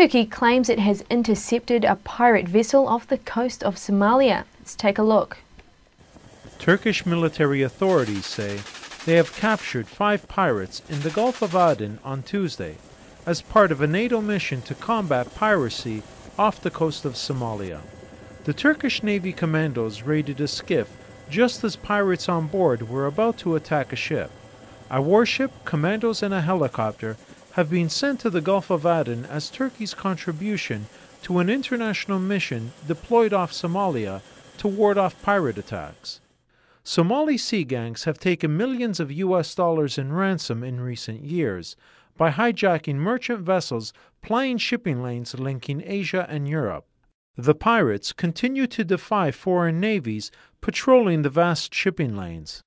Turkey claims it has intercepted a pirate vessel off the coast of Somalia. Let's take a look. Turkish military authorities say they have captured five pirates in the Gulf of Aden on Tuesday as part of a NATO mission to combat piracy off the coast of Somalia. The Turkish Navy commandos raided a skiff just as pirates on board were about to attack a ship. A warship, commandos, and a helicopter have been sent to the Gulf of Aden as Turkey's contribution to an international mission deployed off Somalia to ward off pirate attacks. Somali sea gangs have taken millions of US dollars in ransom in recent years by hijacking merchant vessels plying shipping lanes linking Asia and Europe. The pirates continue to defy foreign navies patrolling the vast shipping lanes.